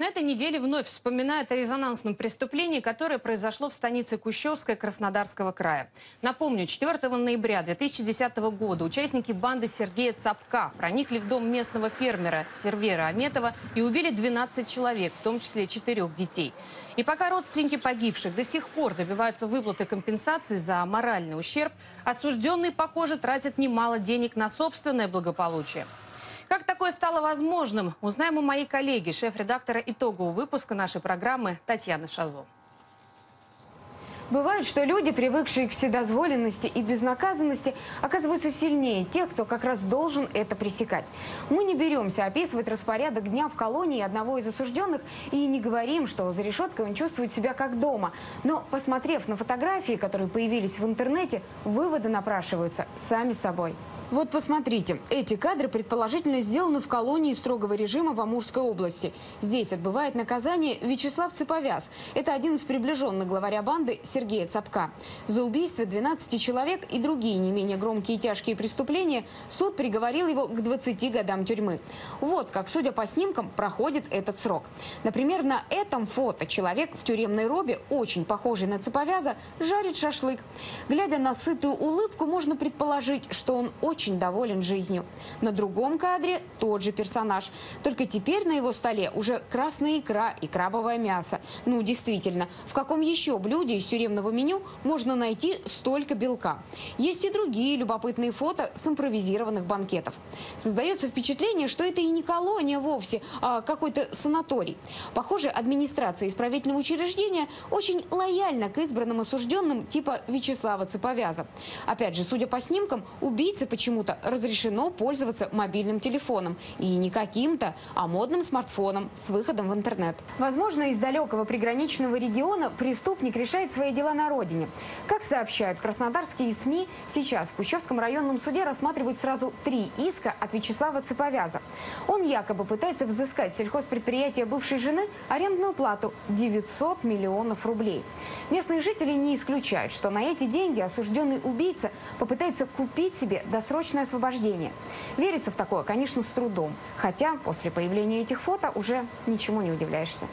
На этой неделе вновь вспоминают о резонансном преступлении, которое произошло в станице Кущевской Краснодарского края. Напомню, 4 ноября 2010 года участники банды Сергея Цапка проникли в дом местного фермера Сервера Аметова и убили 12 человек, в том числе 4 детей. И пока родственники погибших до сих пор добиваются выплаты компенсации за моральный ущерб, осужденные, похоже, тратят немало денег на собственное благополучие. Как такое стало возможным, узнаем у моей коллеги, шеф-редактора итогового выпуска нашей программы Татьяны Шазо. Бывает, что люди, привыкшие к вседозволенности и безнаказанности, оказываются сильнее тех, кто как раз должен это пресекать. Мы не беремся описывать распорядок дня в колонии одного из осужденных и не говорим, что за решеткой он чувствует себя как дома. Но, посмотрев на фотографии, которые появились в интернете, выводы напрашиваются сами собой. Вот посмотрите, эти кадры предположительно сделаны в колонии строгого режима в Амурской области. Здесь отбывает наказание Вячеслав Цеповяз. Это один из приближенных главаря банды Сергея Цапка. За убийство 12 человек и другие не менее громкие и тяжкие преступления суд приговорил его к 20 годам тюрьмы. Вот как, судя по снимкам, проходит этот срок. Например, на этом фото человек в тюремной робе, очень похожий на Цеповяза, жарит шашлык. Глядя на сытую улыбку, можно предположить, что он очень очень доволен жизнью. На другом кадре тот же персонаж. Только теперь на его столе уже красная икра и крабовое мясо. Ну, действительно, в каком еще блюде из тюремного меню можно найти столько белка? Есть и другие любопытные фото с импровизированных банкетов. Создается впечатление, что это и не колония вовсе, а какой-то санаторий. Похоже, администрация исправительного учреждения очень лояльна к избранным осужденным типа Вячеслава Цеповяза. Опять же, судя по снимкам, убийцы почему почему-то разрешено пользоваться мобильным телефоном. И не каким-то, а модным смартфоном с выходом в интернет. Возможно, из далекого приграничного региона преступник решает свои дела на родине. Как сообщают краснодарские СМИ, сейчас в Кущевском районном суде рассматривают сразу три иска от Вячеслава Цеповяза. Он якобы пытается взыскать сельхозпредприятия бывшей жены арендную плату 900 миллионов рублей. Местные жители не исключают, что на эти деньги осужденный убийца попытается купить себе досрочно досрочное освобождение. Верится в такое, конечно, с трудом. Хотя после появления этих фото уже ничему не удивляешься.